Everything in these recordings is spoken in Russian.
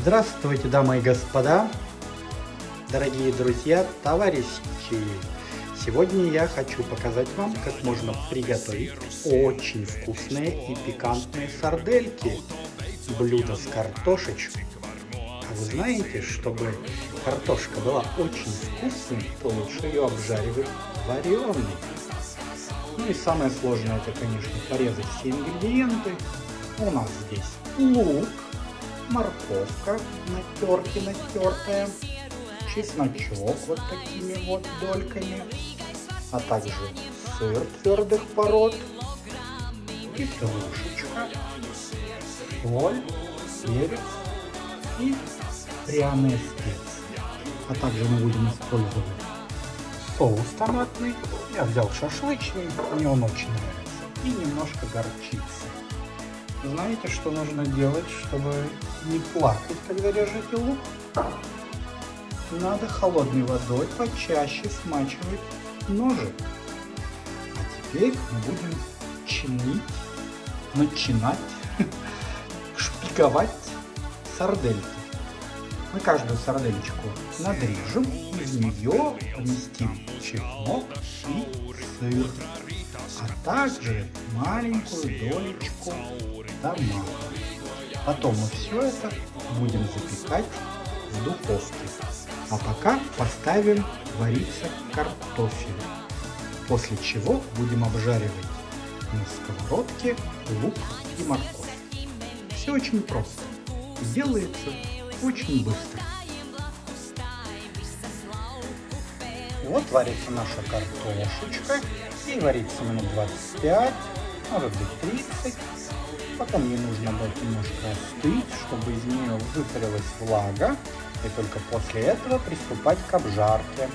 Здравствуйте, дамы и господа, дорогие друзья, товарищи! Сегодня я хочу показать вам, как можно приготовить очень вкусные и пикантные сардельки. Блюдо с картошечкой. А вы знаете, чтобы картошка была очень вкусной, то лучше ее обжаривать вареной. Ну и самое сложное, это, конечно, порезать все ингредиенты. У нас здесь лук, морковка на терке натертая, чесночок вот такими вот дольками, а также сыр твердых пород, петрушечка, соль, перец и пряные специи. А также мы будем использовать соус томатный. Я взял шашлычный, мне он очень нравится. И немножко горчицы. Знаете, что нужно делать, чтобы не плакать, когда режете лук? Надо холодной водой почаще смачивать ножик. А теперь мы будем чинить, начинать шпиговать сардельки. Мы каждую сарделечку надрежем, из нее поместим чеснок и сыр, а также маленькую долечку томата. Потом мы все это будем запекать в духовке. А пока поставим вариться картофель. После чего будем обжаривать на сковородке лук и морковь. Все очень просто. Делается очень быстро. Вот варится наша картошечка. И варится минут 25, может быть 30. Потом ей нужно дать немножко остыть, чтобы из нее выпарилась влага. И только после этого приступать к обжарке.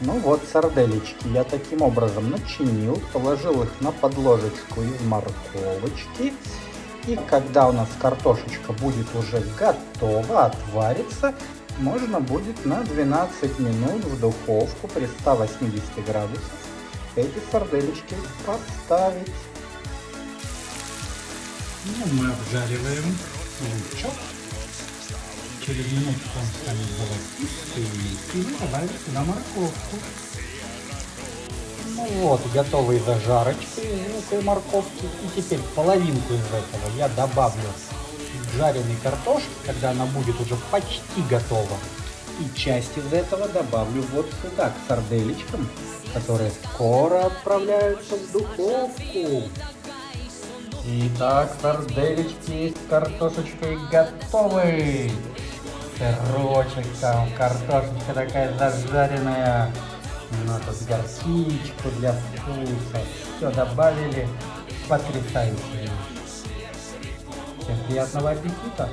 Ну вот сарделечки я таким образом начинил, положил их на подложечку из морковочки. И когда у нас картошечка будет уже готова, отварится, можно будет на 12 минут в духовку при 180 градусах эти сарделечки поставить. Ну, мы обжариваем лучок. Через минутку он станет золотистый. И мы сюда морковку. Ну вот, готовые зажарочки из этой морковки. И теперь половинку из этого я добавлю жареной картошки, когда она будет уже почти готова. И часть из этого добавлю вот сюда, к сарделечкам, которые скоро отправляются в духовку. Итак, сарделечки с картошечкой готовы. Сырочек там, картошечка такая зажаренная. Ну, тут горчичку для вкуса. Все добавили. Потрясающе. Всем приятного аппетита!